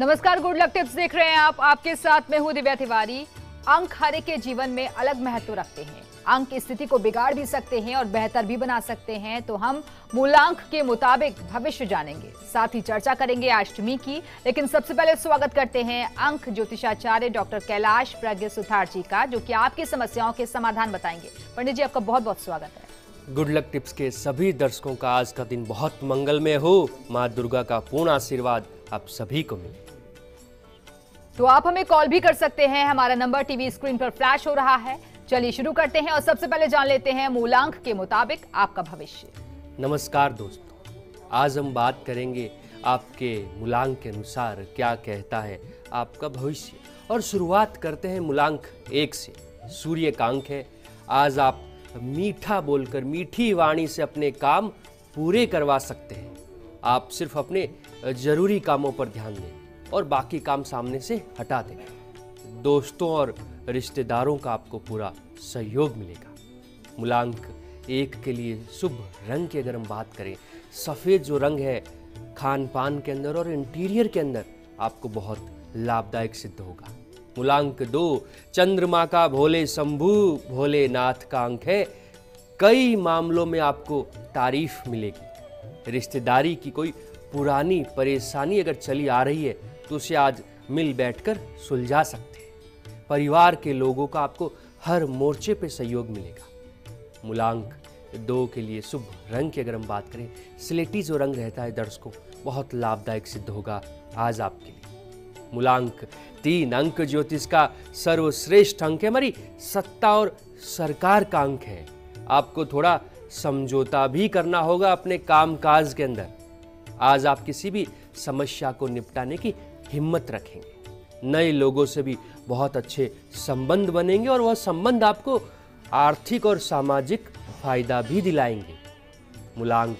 नमस्कार, good luck tips देख रहे हैं आप। आपके साथ मैं हूँ दिव्या तिवारी। अंक हर के जीवन में अलग महत्व रखते हैं। अंक स्थिति को बिगाड़ भी सकते हैं और बेहतर भी बना सकते हैं तो हम मूलांक के मुताबिक भविष्य जानेंगे। साथ ही चर्चा करेंगे अष्टमी की, लेकिन सबसे पहले स्वागत करते हैं अंक ज्योतिषाचार्य डॉक्टर कैलाश प्रज्ञ सुथार जी का, जो कि आपकी समस्याओं के समाधान बताएँगे। पंडित जी, आपका बहुत बहुत स्वागत है। गुड लक टिप्स के सभी दर्शकों का आज का दिन बहुत मंगलमय हो। माँ दुर्गा का पूर्ण आशीर्वाद आप सभी को मिले। तो आप हमें कॉल भी कर सकते हैं। हमारा नंबर टीवी स्क्रीन पर फ्लैश हो रहा है। चलिए शुरू करते हैं और सबसे पहले जान लेते हैं मूलांक के मुताबिक आपका भविष्य। नमस्कार दोस्तों, आज हम बात करेंगे आपके मूलांक के अनुसार क्या कहता है आपका भविष्य। और शुरुआत करते हैं मूलांक एक से। सूर्य का अंक है। आज आप मीठा बोलकर, मीठी वाणी से अपने काम पूरे करवा सकते हैं। आप सिर्फ़ अपने ज़रूरी कामों पर ध्यान दें। और बाकी काम सामने से हटा दें। दोस्तों और रिश्तेदारों का आपको पूरा सहयोग मिलेगा। मूलांक एक के लिए शुभ रंग की अगर हम बात करें, सफ़ेद जो रंग है खान पान के अंदर और इंटीरियर के अंदर आपको बहुत लाभदायक सिद्ध होगा। मूलांक दो, चंद्रमा का भोले शंभु, भोलेनाथ का अंक है। कई मामलों में आपको तारीफ़ मिलेगी। रिश्तेदारी की कोई पुरानी परेशानी अगर चली आ रही है तो उसे आज मिल बैठकर सुलझा सकते हैं। परिवार के लोगों का आपको हर मोर्चे पे सहयोग मिलेगा। मूलांक दो के लिए शुभ रंग की अगर हम बात करें, स्लेटी जो रंग रहता है दर्शकों, बहुत लाभदायक सिद्ध होगा आज आपके लिए। मूलांक तीन अंक ज्योतिष का सर्वश्रेष्ठ अंक है हमारी सत्ता और सरकार का अंक है। आपको थोड़ा समझौता भी करना होगा अपने काम काज के अंदर। आज आप किसी भी समस्या को निपटाने की हिम्मत रखेंगे। नए लोगों से भी बहुत अच्छे संबंध बनेंगे और वह संबंध आपको आर्थिक और सामाजिक फ़ायदा भी दिलाएँगे। मूलांक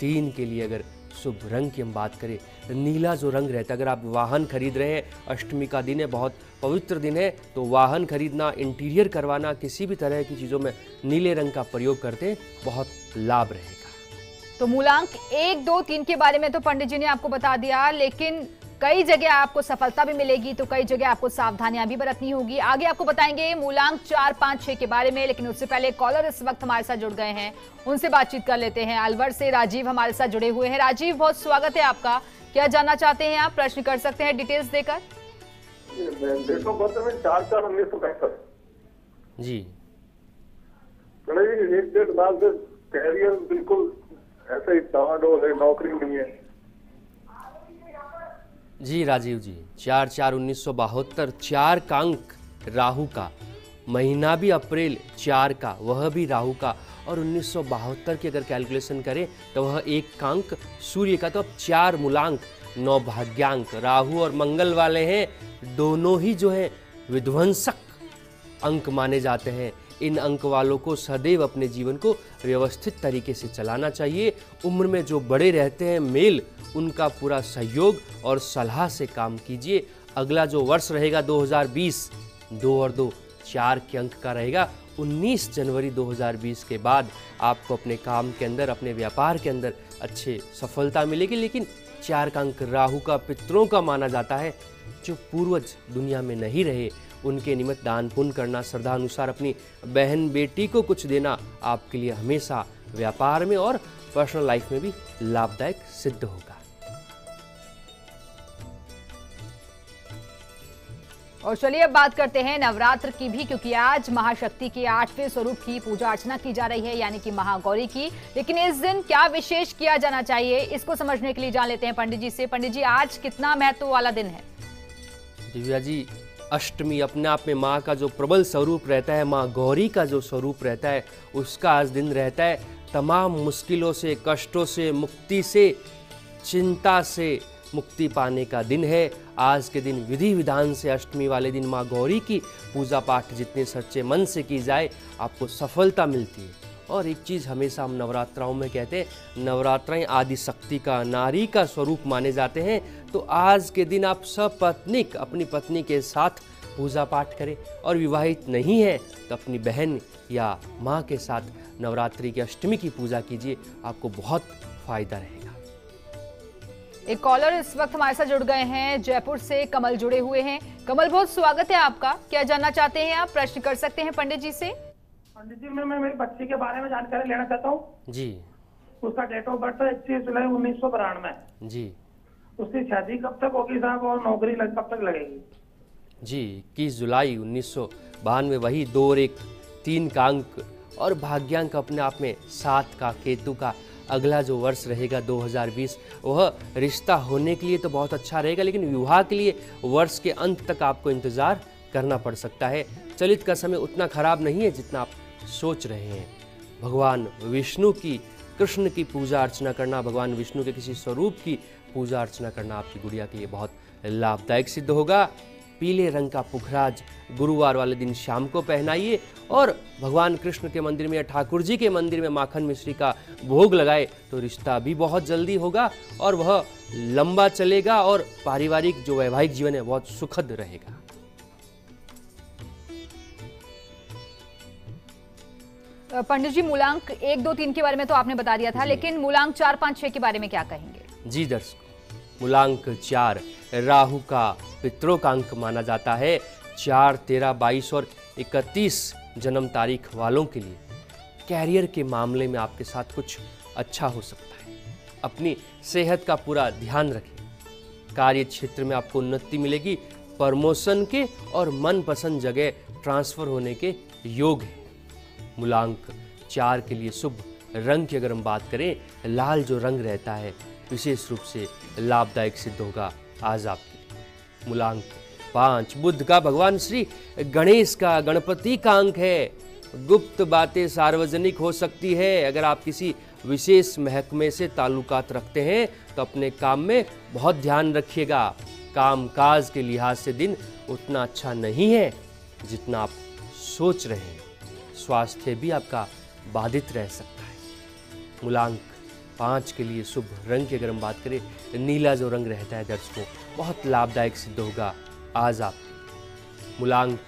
तीन के लिए अगर शुभ रंग की हम बात करें नीला जो रंग रहता है, अगर आप वाहन खरीद रहे हैं, अष्टमी का दिन है, बहुत पवित्र दिन है तो वाहन खरीदना, इंटीरियर करवाना, किसी भी तरह की चीज़ों में नीले रंग का प्रयोग करते बहुत लाभ रहेगा। तो मूलांक एक, दो, तीन के बारे में तो पंडित जी ने आपको बता दिया, लेकिन कई जगह आपको सफलता भी मिलेगी तो कई जगह आपको सावधानियाँ भी बरतनी होगी। आगे आपको बताएँगे मूलांक चार पाँच छह के बारे में लेकिन उससे पहले कॉलर इस वक्त हमारे साथ जुड़ गए हैं। उनसे बातचीत कर लेते हैं। अलवर से राजीव हमारे साथ जुड़े हुए हैं। राजीव बहुत स्वागत है आपका। क्या जानना चाहते हैं आप? प्रश्न कर सकते हैं डिटेल्स देकर। चार चार उन्नीस सौ पैंसठ। जी। जी एक डेढ़ साल से कैरियर बिल्कुल ऐसे ही डावाडोल है नौकरी नहीं है। जी राजीव जी, चार चार उन्नीस सौ बहत्तर, चार का अंक राहु का, महीना भी अप्रैल चार का, वह भी राहु का, और उन्नीस सौ बहत्तर की अगर कैलकुलेशन करें तो वह एक कांक सूर्य का तो अब चार मूलांक, नौ भाग्यांक, राहु और मंगल वाले हैं, दोनों ही जो है, विध्वंसक अंक माने जाते हैं। इन अंक वालों को सदैव अपने जीवन को व्यवस्थित तरीके से चलाना चाहिए। उम्र में जो बड़े रहते हैं, मेल, उनका पूरा सहयोग और सलाह से काम कीजिए। अगला जो वर्ष रहेगा 2020 दो और दो, चार के अंक का रहेगा। 19 जनवरी 2020 के बाद आपको अपने काम के अंदर, अपने व्यापार के अंदर अच्छे सफलता मिलेगी। लेकिन चार का अंक राहु का, पितरों का माना जाता है, जो पूर्वज दुनिया में नहीं रहे। उनके निमित्त दान पुण्य करना श्रद्धा अनुसार अपनी बहन बेटी को कुछ देना आपके लिए हमेशा व्यापार में और पर्सनल लाइफ में भी लाभदायक सिद्ध होगा। और चलिए अब बात करते हैं नवरात्र की भी क्योंकि आज महाशक्ति के आठवें स्वरूप की पूजा अर्चना की जा रही है यानी कि महागौरी की। लेकिन इस दिन क्या विशेष किया जाना चाहिए इसको समझने के लिए जान लेते हैं पंडित जी से। पंडित जी आज कितना महत्व वाला दिन है? दिव्या जी अष्टमी अपने आप में माँ का जो प्रबल स्वरूप रहता है, माँ गौरी का जो स्वरूप रहता है, उसका आज दिन रहता है। तमाम मुश्किलों से, कष्टों से, मुक्ति से, चिंता से मुक्ति पाने का दिन है। आज के दिन विधि विधान से अष्टमी वाले दिन माँ गौरी की पूजा पाठ जितने सच्चे मन से की जाए, आपको सफलता मिलती है। और एक चीज़ हमेशा हम नवरात्राओं में कहते हैं, नवरात्राएँ आदि शक्ति का, नारी का स्वरूप माने जाते हैं। तो आज के दिन आप सपत्निक अपनी पत्नी के साथ पूजा पाठ करें। और विवाहित नहीं है तो अपनी बहन या माँ के साथ नवरात्रि की अष्टमी की पूजा कीजिए आपको बहुत फ़ायदा रहेगा। एक कॉलर इस वक्त हमारे साथ जुड़ गए हैं जयपुर से कमल जुड़े हुए हैं। कमल बहुत स्वागत है आपका। क्या जानना चाहते हैं आप? प्रश्न कर सकते हैं पंडित जी से। पंडित जी मैं मैं मेरी बच्ची के बारे में जानकारी लेना चाहता हूँ। जी। उसका डेट ऑफ़ बर्थ है इक्कीस जुलाई उन्नीस सौ बानवे। जी। उसकी शादी कब तक होगी साहब और नौकरी लग, कब तक लगेगी? जी इक्कीस जुलाई उन्नीस सौ बानवे वही दो एक तीन का अंक और भाग्यांक अपने आप में सात का केतु का अगला जो वर्ष रहेगा 2020 वह रिश्ता होने के लिए तो बहुत अच्छा रहेगा लेकिन विवाह के लिए वर्ष के अंत तक आपको इंतज़ार करना पड़ सकता है। चलित का समय उतना खराब नहीं है जितना आप सोच रहे हैं। भगवान विष्णु की कृष्ण की पूजा अर्चना करना भगवान विष्णु के किसी स्वरूप की पूजा अर्चना करना आपकी गुड़िया के लिए बहुत लाभदायक सिद्ध होगा। पीले रंग का पुखराज गुरुवार वाले दिन शाम को पहनाइए और भगवान कृष्ण के मंदिर में या ठाकुर जी के मंदिर में माखन मिश्री का भोग लगाए तो रिश्ता भी बहुत जल्दी होगा और वह लंबा चलेगा और पारिवारिक जो वैवाहिक जीवन है बहुत सुखद रहेगा। पंडित जी मूलांक एक दो तीन के बारे में तो आपने बता दिया था लेकिन मूलांक चार पाँच छह के बारे में क्या कहेंगे? जी दर्शकों। मूलांक चार, राहु का पितरों का अंक माना जाता है। चार, तेरह, बाईस और इकतीस जन्म तारीख वालों के लिए। कैरियर के मामले में आपके साथ कुछ अच्छा हो सकता है। अपनी सेहत का पूरा ध्यान रखें। कार्य क्षेत्र में आपको उन्नति मिलेगी। प्रमोशन के और मनपसंद जगह ट्रांसफ़र होने के योग है। मूलांक चार के लिए शुभ रंग की अगर हम बात करें, लाल जो रंग रहता है विशेष रूप से लाभदायक सिद्ध होगा आज आपके मूलांक पाँच। बुद्ध का भगवान श्री गणेश का गणपति का अंक है। गुप्त बातें सार्वजनिक हो सकती है। अगर आप किसी विशेष महकमे से ताल्लुकात रखते हैं तो अपने काम में बहुत ध्यान रखिएगा। काम काज के लिहाज से दिन उतना अच्छा नहीं है जितना आप सोच रहे हैं। स्वास्थ्य भी आपका बाधित रह सकता है। मूलांक पाँच के लिए शुभ रंग की अगर हम बात करें, नीला जो रंग रहता है दर्शकों, बहुत लाभदायक सिद्ध होगा। आज आप मूलांक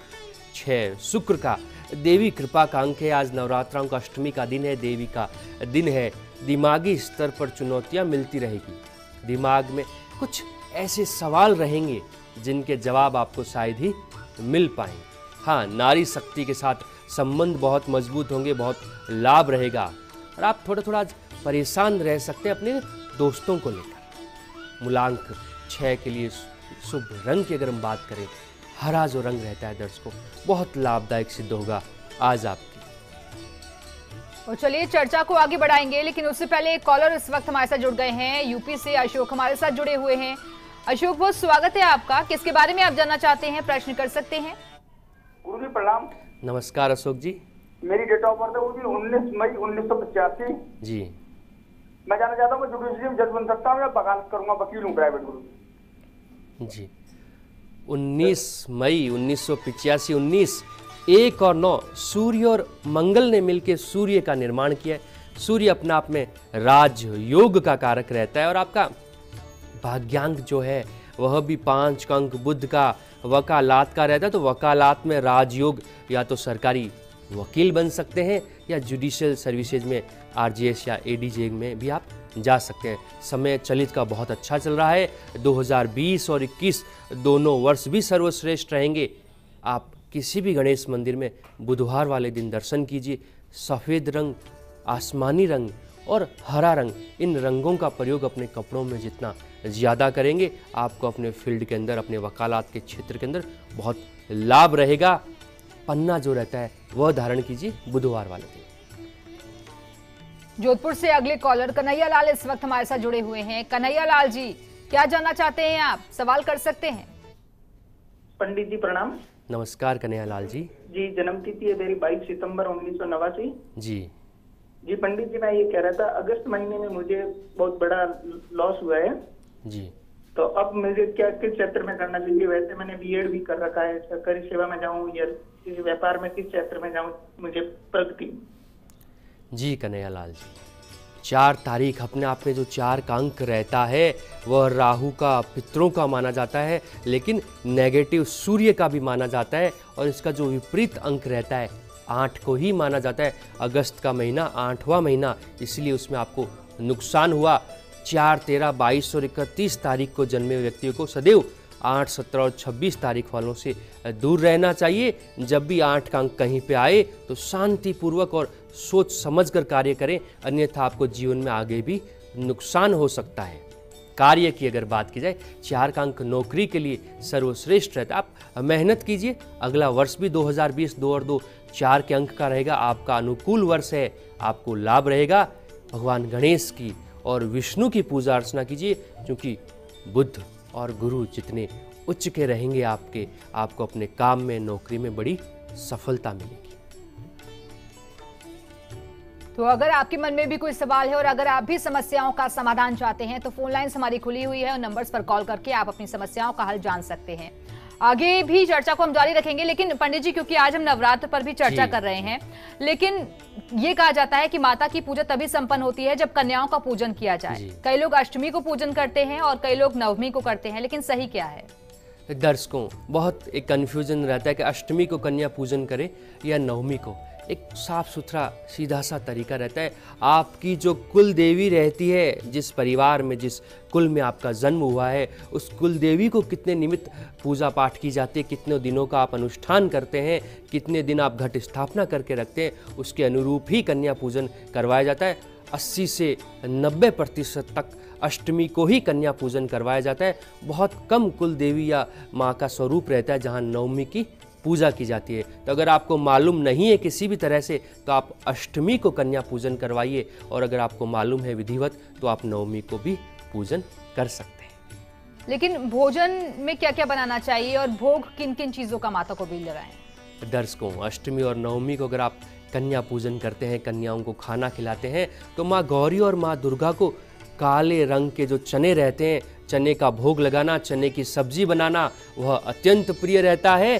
छः शुक्र का, देवी कृपा का अंक है। आज नवरात्राओं का अष्टमी का दिन है, देवी का दिन है। दिमागी स्तर पर चुनौतियाँ मिलती रहेगी। दिमाग में कुछ ऐसे सवाल रहेंगे, जिनके जवाब आपको शायद ही मिल पाएँगे। हाँ नारी शक्ति के साथ संबंध बहुत मज़बूत होंगे, बहुत लाभ रहेगा। और आप थोड़ा थोड़ा आज परेशान रह सकते हैं अपने दोस्तों को लेकर। मूलांक छः के लिए शुभ रंग की अगर हम बात करें हरा जो रंग रहता है दर्शकों बहुत लाभदायक सिद्ध होगा आज आपकी और चलिए चर्चा को आगे बढ़ाएँगे लेकिन उससे पहले एक कॉलर इस वक्त हमारे साथ जुड़ गए हैं। यूपी से अशोक हमारे साथ जुड़े हुए हैं। अशोक बहुत स्वागत है आपका। किसके बारे में आप जानना चाहते हैं प्रश्न कर सकते हैं? गुरु जी प्रणाम। नमस्कार अशोक जी। मेरी डेट ऑफ़ बर्थ है उन्नीस मई उन्नीस सौ पचासी। जी। मैं जानना चाहता हूँ, मैं जुडिशरी जज बन सकता हूँ या वकालत करूँगा, वकील हूँ प्राइवेट गुरु जी। 19 मई उन्नीस सौ पिचासी, उन्नीस, एक और नौ, सूर्य और मंगल ने मिलकर सूर्य का निर्माण किया। सूर्य अपने आप में राज योग का कारक रहता है और आपका भाग्यांक जो है, वह भी पाँच अंक बुद्ध का वकालात का रहता है तो वकालात में राजयोग या तो सरकारी वकील बन सकते हैं या जुडिशियल सर्विसेज़ में आरजीएस या एडीजे में भी आप जा सकते हैं। समय चलित का बहुत अच्छा चल रहा है। 2020 और 21 दोनों वर्ष भी सर्वश्रेष्ठ रहेंगे। आप किसी भी गणेश मंदिर में बुधवार वाले दिन दर्शन कीजिए। सफ़ेद रंग, आसमानी रंग और हरा रंग, इन रंगों का प्रयोग अपने कपड़ों में जितना ज़्यादा करेंगे, आपको अपने फ़ील्ड के अंदर, अपने वकालत के क्षेत्र के अंदर बहुत लाभ रहेगा। पन्ना जो रहता है, वह धारण कीजिए बुधवार वाले दिन। जोधपुर से अगले कॉलर कन्हैया लाल इस वक्त हमारे साथ जुड़े हुए हैं। कन्हैया लाल जी क्या जानना चाहते हैं आप? सवाल कर सकते हैं। पंडित जी प्रणाम। नमस्कार कन्हैया लाल जी। जी जन्म तिथि है मेरी बाईस सितंबर उन्नीस सौ नवासी। जी। जी पंडित जी मैं ये कह रहा था अगस्त महीने में मुझे बहुत बड़ा लॉस हुआ है। जी। तो अब मुझे क्या किस क्षेत्र में करना चाहिए? वैसे मैंने बीएड भी कर रखा है सरकारी सेवा में जाऊँ या किसी व्यापार में किस क्षेत्र में जाऊँ मुझे प्रगति जी कन्हैया लाल जी। चार तारीख अपने आप में जो चार का अंक रहता है, वह राहु का पितरों का माना जाता है, लेकिन नेगेटिव सूर्य का भी माना जाता है और इसका जो विपरीत अंक रहता है, आठ को ही माना जाता है। अगस्त का महीना, आठवां महीना, इसलिए उसमें आपको नुकसान हुआ। चार, तेरह, बाईस और इकतीस तारीख को जन्मे व्यक्तियों को सदैव आठ, सत्रह और छब्बीस तारीख वालों से दूर रहना चाहिए। जब भी आठ का अंक कहीं पे आए तो शांतिपूर्वक और सोच समझकर कार्य करें, अन्यथा आपको जीवन में आगे भी नुकसान हो सकता है। कार्य की अगर बात की जाए, चार का अंक नौकरी के लिए सर्वश्रेष्ठ रहता है। आप मेहनत कीजिए, अगला वर्ष भी 2020 दो और दो, चार के अंक का रहेगा, आपका अनुकूल वर्ष है, आपको लाभ रहेगा। भगवान गणेश की और विष्णु की पूजा अर्चना कीजिए, क्योंकि बुद्ध और गुरु जितने उच्च के रहेंगे आपके, आपको अपने काम में, नौकरी में बड़ी सफलता मिलेगी। तो अगर आपके मन में भी कोई सवाल है और अगर आप भी समस्याओं का समाधान चाहते हैं तो फ़ोन लाइन्स हमारी खुली हुई है और नंबर्स पर कॉल करके आप अपनी समस्याओं का हल जान सकते हैं। आगे भी चर्चा को हम जारी रखेंगे लेकिन पंडित जी क्योंकि आज हम नवरात्र पर भी चर्चा कर रहे हैं लेकिन ये कहा जाता है कि माता की पूजा तभी संपन्न होती है जब कन्याओं का पूजन किया जाए। कई लोग अष्टमी को पूजन करते हैं और कई लोग नवमी को करते हैं लेकिन सही क्या है? दर्शकों बहुत एक कन्फ्यूज़न रहता है कि अष्टमी को कन्या पूजन करे या नवमी को। एक साफ़ सुथरा सीधा सा तरीका रहता है। आपकी जो कुल देवी रहती है, जिस परिवार में, जिस कुल में आपका जन्म हुआ है, उस कुल देवी को कितने निमित्त पूजा पाठ की जाती है, कितने दिनों का आप अनुष्ठान करते हैं, कितने दिन आप घट स्थापना करके रखते हैं, उसके अनुरूप ही कन्या पूजन करवाया जाता है। 80 से 90 प्रतिशत तक अष्टमी को ही कन्या पूजन करवाया जाता है। बहुत कम कुल देवी या माँ का स्वरूप रहता है, जहाँ नवमी की पूजा की जाती है। तो अगर आपको मालूम नहीं है किसी भी तरह से तो आप अष्टमी को कन्या पूजन करवाइए और अगर आपको मालूम है विधिवत तो आप नवमी को भी पूजन कर सकते हैं। लेकिन भोजन में क्या क्या बनाना चाहिए और भोग किन किन चीज़ों का माता को भी लगाएँ दर्शकों अष्टमी और नवमी को अगर आप कन्या पूजन करते हैं कन्याओं को खाना खिलाते हैं तो माँ गौरी और माँ दुर्गा को काले रंग के जो चने रहते हैं चने का भोग लगाना चने की सब्ज़ी बनाना वह अत्यंत प्रिय रहता है।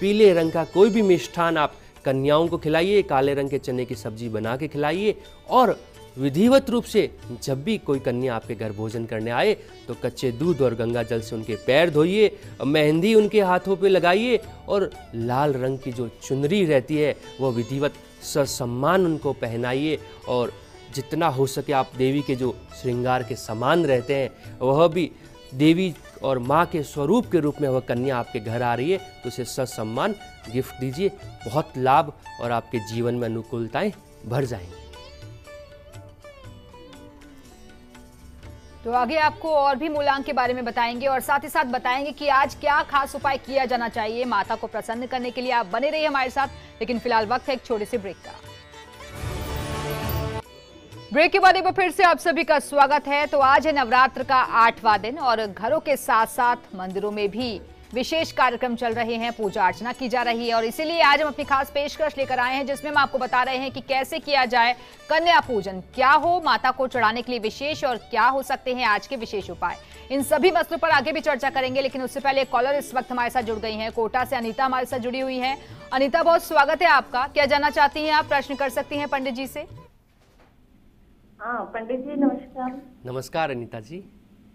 पीले रंग का कोई भी मिष्ठान आप कन्याओं को खिलाइए, काले रंग के चने की सब्ज़ी बना के खिलाइए और विधिवत रूप से जब भी कोई कन्या आपके घर भोजन करने आए तो कच्चे दूध और गंगा जल से उनके पैर धोइए, मेहंदी उनके हाथों पे लगाइए और लाल रंग की जो चुनरी रहती है वह विधिवत ससम्मान उनको पहनाइए और जितना हो सके आप देवी के जो श्रृंगार के समान रहते हैं, वह भी देवी और माँ के स्वरूप के रूप में वह कन्या आपके घर आ रही है तो उसे ससम्मान, गिफ्ट दीजिए। बहुत लाभ और आपके जीवन में अनुकूलताएँ भर जाएँगी। तो आगे आपको और भी मूलांक के बारे में बताएँगे और साथ ही साथ बताएँगे कि आज क्या खास उपाय किया जाना चाहिए। माता को प्रसन्न करने के लिए आप बने रहिए हमारे साथ, लेकिन फ़िलहाल वक्त है एक छोटे से ब्रेक का। ब्रेक के बाद एक बार फिर से आप सभी का स्वागत है। तो आज है नवरात्र का आठवां दिन और घरों के साथ साथ मंदिरों में भी विशेष कार्यक्रम चल रहे हैं, पूजा अर्चना की जा रही है और इसीलिए आज हम अपनी खास पेशकश लेकर आए हैं, जिसमें हम आपको बता रहे हैं कि कैसे किया जाए, कन्या पूजन क्या हो, माता को चढ़ाने के लिए विशेष और क्या हो सकते हैं आज के विशेष उपाय। इन सभी मसलों पर आगे भी चर्चा करेंगे, लेकिन उससे पहले कॉलर इस वक्त हमारे साथ जुड़ गई है। कोटा से अनिता हमारे साथ जुड़ी हुई है। अनिता, बहुत स्वागत है आपका। क्या जानना चाहती हैं आप? प्रश्न कर सकती हैं पंडित जी से। हाँ पंडित जी नमस्कार। नमस्कार अनिता जी।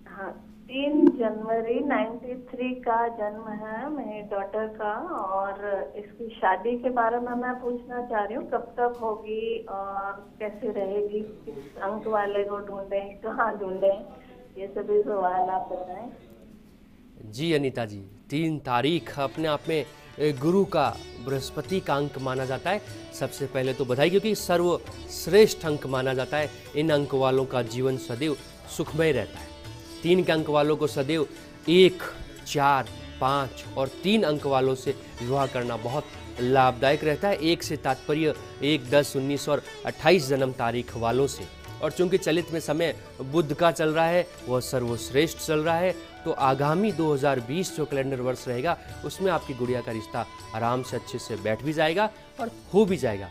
हाँ तीन जनवरी 93 का जन्म है मेरे डॉटर का और इसकी शादी के बारे में मैं पूछना चाह रही हूँ कब तक होगी और कैसे रहेगी किस अंक वाले को ढूंढें कहाँ ढूंढें ये सभी सवाल आप बताएँ। जी अनिता जी तीन तारीख अपने आप में गुरु का बृहस्पति का अंक माना जाता है। सबसे पहले तो बधाई, क्योंकि सर्वश्रेष्ठ अंक माना जाता है। इन अंक वालों का जीवन सदैव सुखमय रहता है। तीन के अंक वालों को सदैव एक, चार, पाँच और तीन अंक वालों से विवाह करना बहुत लाभदायक रहता है। एक से तात्पर्य एक, दस, उन्नीस और अट्ठाईस जन्म तारीख वालों से। और चूँकि चलित में समय बुद्ध का चल रहा है, वह सर्वश्रेष्ठ चल रहा है। तो आगामी 2020 जो कैलेंडर वर्ष रहेगा, उसमें आपकी गुड़िया का रिश्ता आराम से, अच्छे से बैठ भी जाएगा और हो भी जाएगा।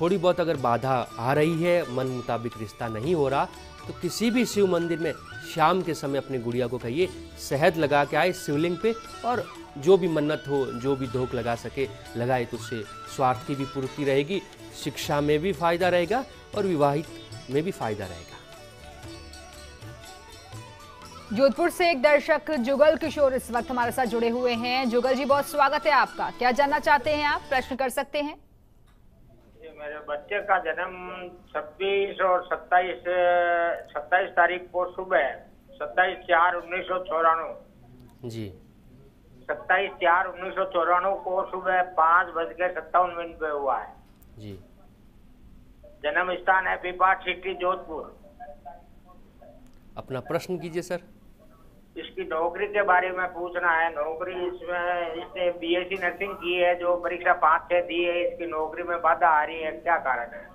थोड़ी बहुत अगर बाधा आ रही है, मन मुताबिक रिश्ता नहीं हो रहा तो किसी भी शिव मंदिर में शाम के समय अपनी गुड़िया को कहिए, शहद लगा के आए शिवलिंग पे और जो भी मन्नत हो, जो भी धोख लगा सके, लगाए तो उससे स्वार्थ की भी पूर्ति रहेगी, शिक्षा में भी फ़ायदा रहेगा और विवाहित में भी फ़ायदा रहेगा। जोधपुर से एक दर्शक जुगल किशोर इस वक्त हमारे साथ जुड़े हुए हैं। जुगल जी बहुत स्वागत है आपका। क्या जानना चाहते हैं आप? प्रश्न कर सकते हैं? मेरे बच्चे का जन्म 26 और 27 27 तारीख को सुबह 27 चार उन्नीस सौ चौरानवे। जी। सत्ताईस चार उन्नीस सौ चौरानवे को सुबह पाँच बज के सत्तावन मिनट पे हुआ है। जी। जन्म स्थान है पिपाट सिटी जोधपुर। अपना प्रश्न कीजिए सर। इसकी नौकरी के बारे में पूछना है, नौकरी इसमें, इसने बीएससी नर्सिंग की है, जो परीक्षा पाँच छः दी है, इसकी नौकरी में बाधा आ रही है, क्या कारण है?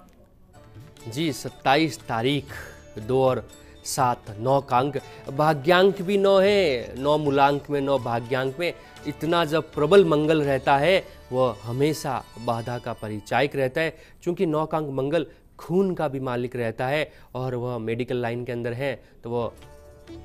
जी, सत्ताईस तारीख, दो और सात, नौ का अंक भाग्यांक भी नौ है, नौ मूलांक में, नौ भाग्यांक में। इतना जब प्रबल मंगल रहता है, वह हमेशा बाधा का परिचायक रहता है। क्योंकि नौ का अंक मंगल खून का भी मालिक रहता है, और वह मेडिकल लाइन के अंदर है तो वह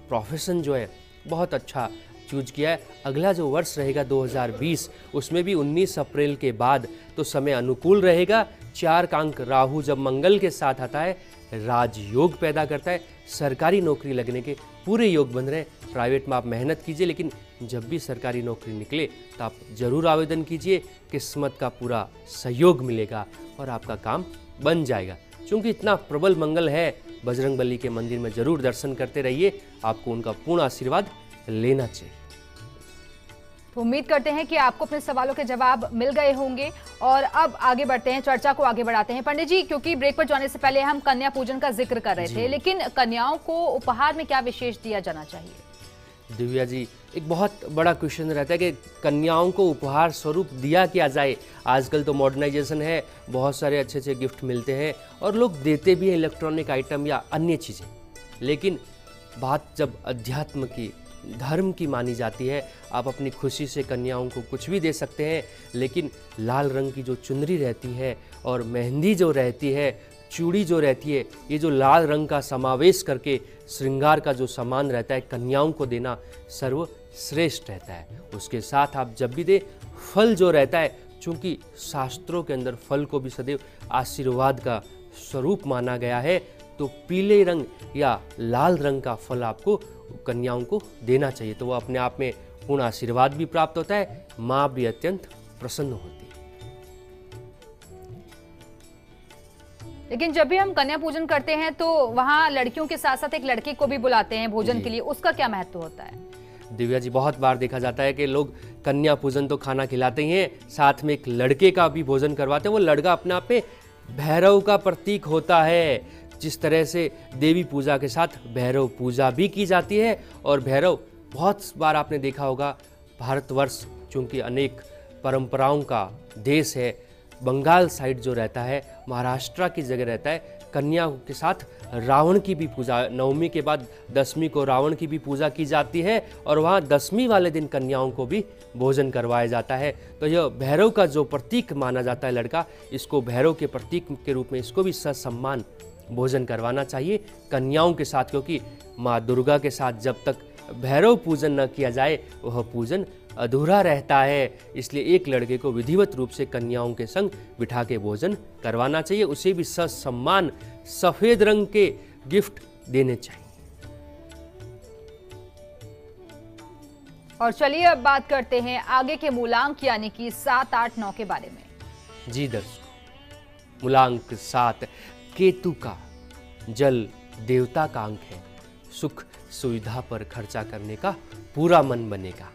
प्रोफेशन जो है बहुत अच्छा चूज़ किया है। अगला जो वर्ष रहेगा 2020 उसमें भी 19 अप्रैल के बाद तो समय अनुकूल रहेगा। चार कांक राहु जब मंगल के साथ आता है, राजयोग पैदा करता है। सरकारी नौकरी लगने के पूरे योग बन रहे प्राइवेट में आप मेहनत कीजिए, लेकिन जब भी सरकारी नौकरी निकले तो आप ज़रूर आवेदन कीजिए। किस्मत का पूरा सहयोग मिलेगा और आपका काम बन जाएगा। क्योंकि इतना प्रबल मंगल है बजरंग बली के मंदिर में ज़रूर दर्शन करते रहिए। आपको उनका पूर्ण आशीर्वाद लेना चाहिए। तो उम्मीद करते हैं कि आपको अपने सवालों के जवाब मिल गए होंगे और अब आगे बढ़ते हैं चर्चा को आगे बढ़ाते हैं। पंडित जी क्योंकि ब्रेक पर जाने से पहले हम कन्या पूजन का ज़िक्र कर रहे थे लेकिन कन्याओं को उपहार में क्या विशेष दिया जाना चाहिए? दिव्या जी, एक बहुत बड़ा क्वेश्चन रहता है कि कन्याओं को उपहार स्वरूप दिया क्या जाए? आजकल तो मॉडर्नाइजेशन है, बहुत सारे अच्छे अच्छे गिफ्ट मिलते हैं और लोग देते भी हैं इलेक्ट्रॉनिक आइटम या अन्य चीज़ें। लेकिन बात जब अध्यात्म की, धर्म की मानी जाती है, आप अपनी खुशी से कन्याओं को कुछ भी दे सकते हैं, लेकिन लाल रंग की जो चुनरी रहती है और मेहंदी जो रहती है चूड़ी जो रहती है, ये जो लाल रंग का समावेश करके श्रृंगार का जो सामान रहता है, कन्याओं को देना सर्वश्रेष्ठ रहता है। उसके साथ आप जब भी दे, फल जो रहता है, चूँकि शास्त्रों के अंदर फल को भी सदैव आशीर्वाद का स्वरूप माना गया है तो पीले रंग या लाल रंग का फल आपको कन्याओं को देना चाहिए। तो वह अपने आप में पूर्ण आशीर्वाद भी प्राप्त होता है, माँ भी अत्यंत प्रसन्न होती है। लेकिन जब भी हम कन्या पूजन करते हैं तो वहाँ लड़कियों के साथ साथ एक लड़के को भी बुलाते हैं भोजन के लिए। उसका क्या महत्व होता है? दिव्या जी बहुत बार देखा जाता है कि लोग कन्या पूजन तो खाना खिलाते ही हैं साथ में एक लड़के का भी भोजन करवाते हैं। वो लड़का अपने आप में भैरव का प्रतीक होता है। जिस तरह से देवी पूजा के साथ भैरव पूजा भी की जाती है और भैरव बहुत बार आपने देखा होगा भारतवर्ष चूँकि अनेक परंपराओं का देश है बंगाल साइड जो रहता है, महाराष्ट्र की जगह रहता है, कन्या के साथ रावण की भी पूजा, नवमी के बाद दसवीं को रावण की भी पूजा की जाती है और वहाँ दसवीं वाले दिन कन्याओं को भी भोजन करवाया जाता है। तो यह भैरव का जो प्रतीक माना जाता है लड़का, इसको भैरव के प्रतीक के रूप में इसको भी ससम्मान भोजन करवाना चाहिए कन्याओं के साथ, क्योंकि माँ दुर्गा के साथ जब तक भैरव पूजन न किया जाए, वह पूजन अधूरा रहता है इसलिए एक लड़के को विधिवत रूप से कन्याओं के संग बिठा के भोजन करवाना चाहिए। उसे भी ससम्मान सफ़ेद रंग के गिफ्ट देने चाहिए। और चलिए अब बात करते हैं आगे के मूलांक यानी कि सात आठ नौ के बारे में। जी दर्शकों मूलांक सात केतु का जल देवता का अंक है। सुख सुविधा पर खर्चा करने का पूरा मन बनेगा।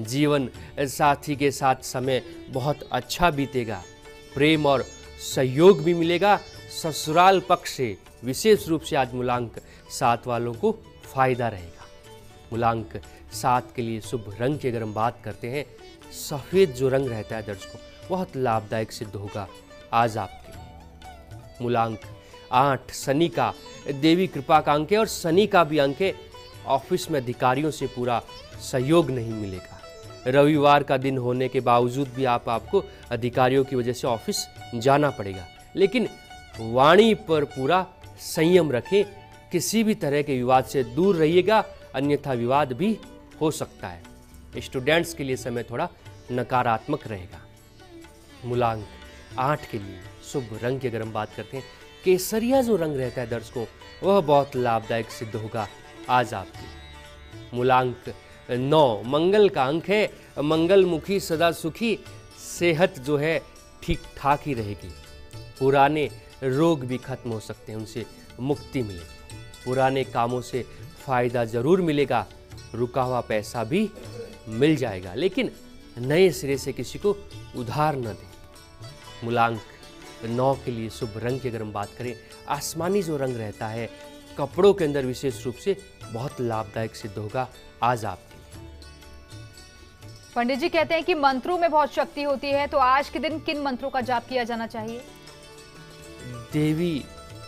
जीवन साथी के साथ समय बहुत अच्छा बीतेगा। प्रेम और सहयोग भी मिलेगा। ससुराल पक्ष से विशेष रूप से आज मूलांक सात वालों को फ़ायदा रहेगा। मूलांक सात के लिए शुभ रंग की अगर हम बात करते हैं, सफ़ेद जो रंग रहता है दर्शकों, बहुत लाभदायक सिद्ध होगा आज आपके लिए। मूलांक आठ, शनि का, देवी कृपा का अंक है और शनि का भी अंक है। ऑफ़िस में अधिकारियों से पूरा सहयोग नहीं मिलेगा। रविवार का दिन होने के बावजूद भी आप आपको अधिकारियों की वजह से ऑफ़िस जाना पड़ेगा। लेकिन वाणी पर पूरा संयम रखें, किसी भी तरह के विवाद से दूर रहिएगा, अन्यथा विवाद भी हो सकता है। स्टूडेंट्स के लिए समय थोड़ा नकारात्मक रहेगा। मूलांक आठ के लिए शुभ रंग की अगर हम बात करते हैं, केसरिया जो रंग रहता है दर्शकों, वह बहुत लाभदायक सिद्ध होगा आज आपकी मूलांक नौ, मंगल का अंक है। मंगल मुखी सदा सुखी, सेहत जो है ठीक ठाक ही रहेगी। पुराने रोग भी खत्म हो सकते हैं, उनसे मुक्ति मिलेगी। पुराने कामों से फ़ायदा ज़रूर मिलेगा, रुका हुआ पैसा भी मिल जाएगा। लेकिन नए सिरे से किसी को उधार न दें। मूलांक, नौ के लिए शुभ रंग की अगर हम बात करें, आसमानी जो रंग रहता है, कपड़ों के अंदर विशेष रूप से बहुत लाभदायक सिद्ध होगा। आज लिए पंडित जी कहते हैं कि मंत्रों में बहुत शक्ति होती है तो आज के दिन किन मंत्रों का जाप किया जाना चाहिए? देवी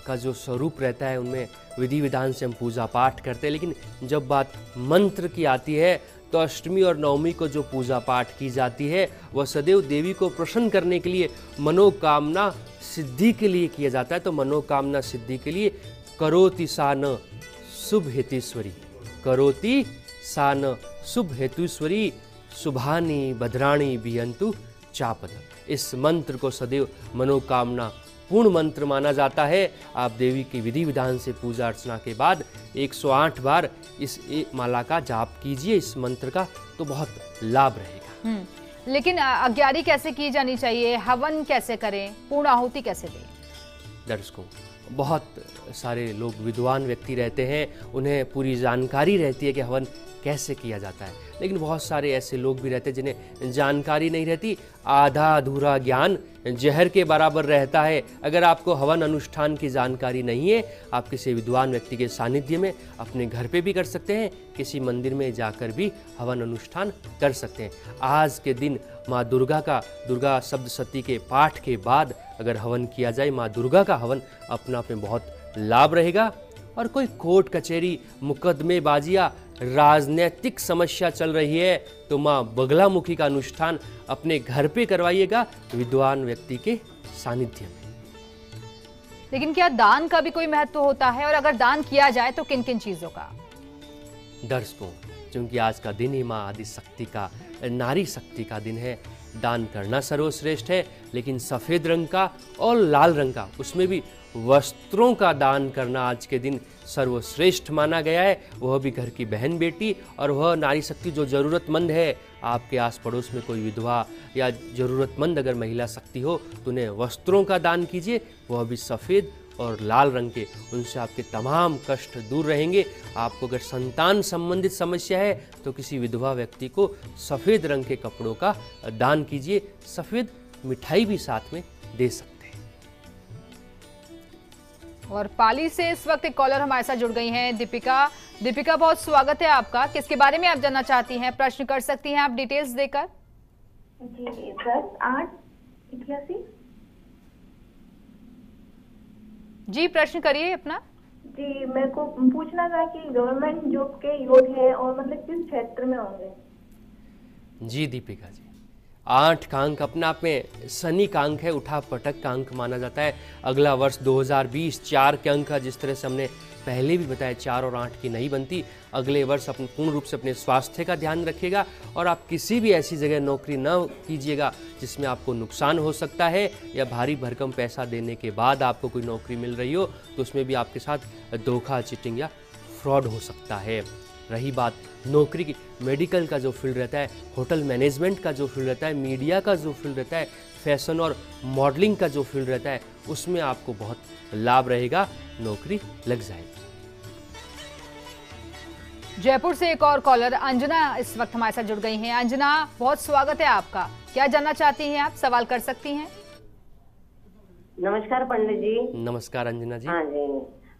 का जो स्वरूप रहता है, उनमें विधि विधान से हम पूजा पाठ करते हैं, लेकिन जब बात मंत्र की आती है तो अष्टमी और नवमी को जो पूजा पाठ की जाती है, वह सदैव देवी को प्रसन्न करने के लिए, मनोकामना सिद्धि के लिए किया जाता है। तो मनोकामना सिद्धि के लिए करोति सान शुभ हेतुश्वरी करोति सा न शुभ हेतुश्वरी शुभानी भद्राणी बिहंतु चापद इस मंत्र को सदैव मनोकामना पूर्ण मंत्र माना जाता है। आप देवी की विधि विधान से पूजा अर्चना के बाद 108 बार इस एक माला का जाप कीजिए। इस मंत्र का तो बहुत लाभ रहेगा। हम्म, लेकिन अ, अग्यारी कैसे की जानी चाहिए? हवन कैसे करें? पूर्ण आहुति कैसे दें? दर्शकों बहुत सारे लोग विद्वान व्यक्ति रहते हैं। उन्हें पूरी जानकारी रहती है कि हवन कैसे किया जाता है। लेकिन बहुत सारे ऐसे लोग भी रहते हैं जिन्हें जानकारी नहीं रहती। आधा अधूरा ज्ञान जहर के बराबर रहता है। अगर आपको हवन अनुष्ठान की जानकारी नहीं है, आप किसी विद्वान व्यक्ति के सानिध्य में अपने घर पे भी कर सकते हैं, किसी मंदिर में जाकर भी हवन अनुष्ठान कर सकते हैं। आज के दिन माँ दुर्गा का, दुर्गा सप्तशती के पाठ के बाद अगर हवन किया जाए, माँ दुर्गा का हवन अपना आप में बहुत लाभ रहेगा। और कोई कोर्ट कचहरी मुकदमेबाजी या राजनीतिक समस्या चल रही है तो माँ बगलामुखी का अनुष्ठान अपने घर पे करवाइएगा विद्वान व्यक्ति के सानिध्य में। लेकिन क्या दान का भी कोई महत्व होता है? और अगर दान किया जाए तो किन किन चीज़ों का? दर्शकों क्योंकि आज का दिन ही माँ आदि शक्ति का नारी शक्ति का दिन है। दान करना सर्वश्रेष्ठ है लेकिन सफ़ेद रंग का और लाल रंग का उसमें भी वस्त्रों का दान करना आज के दिन सर्वश्रेष्ठ माना गया है। वह भी घर की बहन बेटी और वह नारी शक्ति जो ज़रूरतमंद है। आपके आस पड़ोस में कोई विधवा या ज़रूरतमंद अगर महिला शक्ति हो तो उन्हें वस्त्रों का दान कीजिए। वह भी सफ़ेद और लाल रंग के। उनसे आपके तमाम कष्ट दूर रहेंगे। आपको अगर संतान संबंधित समस्या है तो किसी विधवा व्यक्ति को सफ़ेद रंग के कपड़ों का दान कीजिए। सफ़ेद मिठाई भी साथ में दे सकते और पाली से इस वक्त एक कॉलर हमारे साथ जुड़ गई हैं। दीपिका दीपिका बहुत स्वागत है आपका। किसके बारे में आप जानना चाहती हैं? प्रश्न कर सकती हैं आप डिटेल्स देकर। जी दस आठ इक्यासी। जी प्रश्न करिए अपना। जी मेरे को पूछना था कि गवर्नमेंट जॉब के योग है और मतलब किस क्षेत्र में होंगे? जी दीपिका जी। आठ का अंक अपने आप में शनि का अंक है, उठा पटक का अंक माना जाता है। अगला वर्ष 2020 चार के अंक का जिस तरह से हमने पहले भी बताया, चार और आठ की नहीं बनती। अगले वर्ष अपने पूर्ण रूप से अपने स्वास्थ्य का ध्यान रखिएगा और आप किसी भी ऐसी जगह नौकरी न कीजिएगा जिसमें आपको नुकसान हो सकता है या भारी भरकम पैसा देने के बाद आपको कोई नौकरी मिल रही हो तो उसमें भी आपके साथ धोखा, चिटिंग या फ्रॉड हो सकता है। रही बात। नौकरी की मेडिकल का जो फ़ील्ड रहता है होटल मैनेजमेंट का जो फ़ील्ड रहता है मीडिया का जो फ़ील्ड रहता है फ़ैशन और मॉडलिंग का जो फ़ील्ड रहता है उसमें आपको बहुत लाभ रहेगा नौकरी लग जाएगी। जयपुर से एक और कॉलर अंजना इस वक्त हमारे साथ जुड़ गई हैं। अंजना बहुत स्वागत है आपका। क्या जानना चाहती हैं आप? सवाल कर सकती हैं? नमस्कार पंडित जी। नमस्कार अंजना जी। हाँ जी।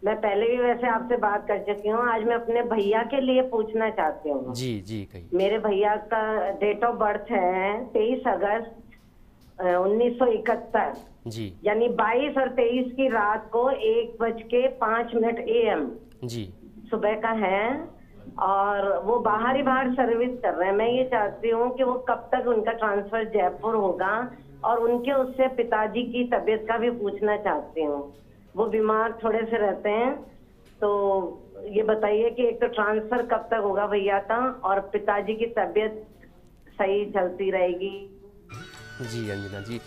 मैं पहले भी वैसे आपसे बात कर चुकी हूँ। आज मैं अपने भैया के लिए पूछना चाहती हूँ। जी जी कहिए। मेरे भैया का डेट ऑफ़ बर्थ है तेईस अगस्त उन्नीस सौ इकहत्तर। जी। यानी बाईस और तेईस की रात को एक बज के पाँच मिनट ए एम जी। सुबह का है और वो बाहर ही बाहर सर्विस कर रहे हैं। मैं ये चाहती हूँ कि वो कब तक उनका ट्रांसफ़र जयपुर होगा और उनके उससे पिताजी की तबीयत का भी पूछना चाहती हूँ। वो बीमार थोड़े से रहते हैं। तो ये बताइए कि एक तो ट्रांसफ़र कब तक होगा भैया का और पिताजी की तबीयत सही चलती रहेगी? जी अंजना जी,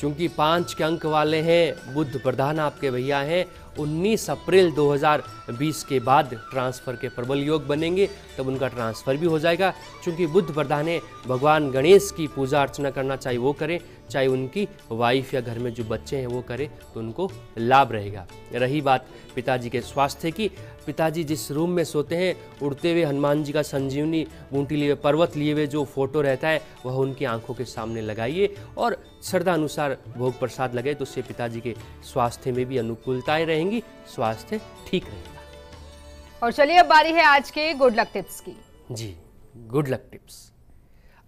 चूँकि पाँच के अंक वाले हैं, बुद्ध प्रधान आपके भैया हैं 19 अप्रैल 2020 के बाद ट्रांसफ़र के प्रबल योग बनेंगे, तब उनका ट्रांसफ़र भी हो जाएगा। चूँकि बुद्ध प्रधान है, भगवान गणेश की पूजा अर्चना करना चाहिए वो करें चाहे उनकी वाइफ या घर में जो बच्चे हैं वो करें तो उनको लाभ रहेगा। रही बात पिताजी के स्वास्थ्य की पिताजी जिस रूम में सोते हैं उड़ते हुए हनुमान जी का संजीवनी बूंटी लिए पर्वत लिए हुए जो फ़ोटो रहता है वह उनकी आँखों के सामने लगाइए और श्रद्धा अनुसार भोग प्रसाद लगे तो उससे पिताजी के स्वास्थ्य में भी अनुकूलताएँ रहेंगी स्वास्थ्य ठीक रहेगा। और चलिए अब बारी है आज के गुड लक टिप्स की। जी गुड लक टिप्स।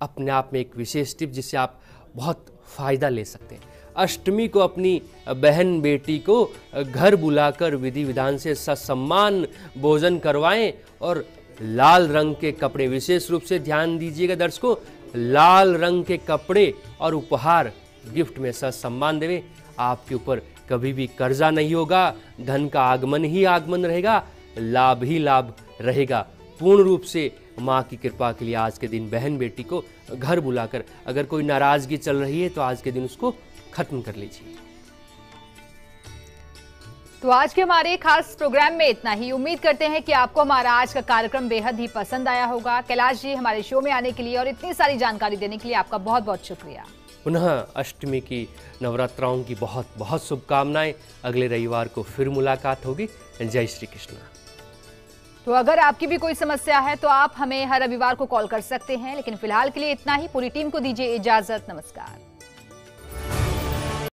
अपने आप में एक विशेष टिप जिससे आप बहुत फ़ायदा ले सकते हैं। अष्टमी को अपनी बहन बेटी को घर बुलाकर विधि विधान से ससम्मान भोजन करवाएँ और लाल रंग के कपड़े, विशेष रूप से ध्यान दीजिएगा दर्शकों, लाल रंग के कपड़े और उपहार गिफ्ट में ससम्मान देवे। आपके ऊपर कभी भी कर्जा नहीं होगा, धन का आगमन ही आगमन रहेगा, लाभ ही लाभ रहेगा। पूर्ण रूप से माँ की कृपा के लिए आज के दिन बहन बेटी को घर बुलाकर अगर कोई नाराज़गी चल रही है तो आज के दिन उसको खत्म कर लीजिए। तो आज के हमारे खास प्रोग्राम में इतना ही। उम्मीद करते हैं कि आपको हमारा आज का कार्यक्रम बेहद ही पसंद आया होगा। कैलाश जी हमारे शो में आने के लिए और इतनी सारी जानकारी देने के लिए आपका बहुत बहुत शुक्रिया। पुनः अष्टमी की नवरात्राओं की बहुत बहुत शुभकामनाएँ। अगले रविवार को फिर मुलाकात होगी। जय श्री कृष्ण। तो अगर आपकी भी कोई समस्या है तो आप हमें हर रविवार को कॉल कर सकते हैं। लेकिन फ़िलहाल के लिए इतना ही। पूरी टीम को दीजिए इजाज़त। नमस्कार।